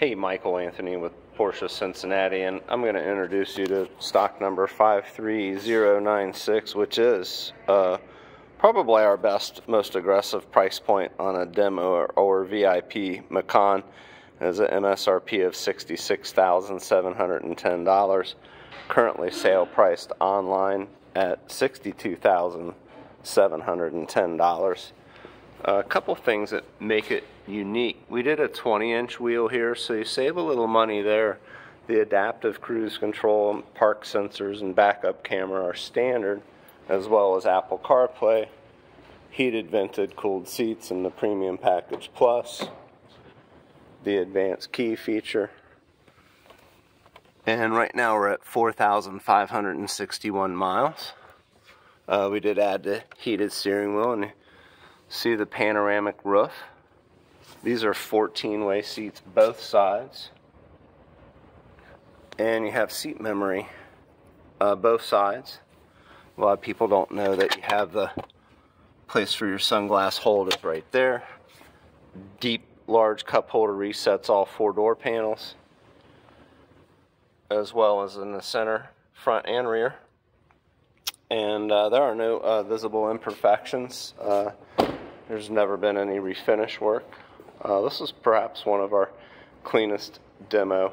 Hey, Michael Anthony with Porsche Cincinnati, and I'm going to introduce you to stock number 53096, which is uh, probably our best, most aggressive price point on a demo or, or VIP Macan. It has an MSRP of $66,710, currently sale priced online at $62,710. A couple things that make it unique. We did a 20 inch wheel here, so you save a little money there. The adaptive cruise control, park sensors, and backup camera are standard, as well as Apple CarPlay, heated, vented, cooled seats, and the Premium Package Plus, the advanced key feature. And right now we're at 4,561 miles. Uh, we did add the heated steering wheel and See the panoramic roof? These are 14 way seats both sides. And you have seat memory uh, both sides. A lot of people don't know that you have the place for your sunglass holders right there. Deep, large cup holder resets all four door panels, as well as in the center, front, and rear. And uh, there are no uh, visible imperfections. Uh, there's never been any refinish work. Uh, this is perhaps one of our cleanest demo,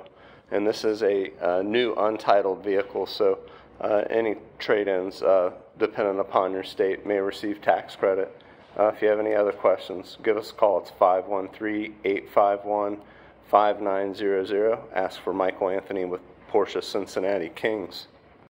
and this is a, a new untitled vehicle, so uh, any trade-ins, uh, dependent upon your state, may receive tax credit. Uh, if you have any other questions, give us a call. It's 513-851-5900. Ask for Michael Anthony with Porsche Cincinnati Kings.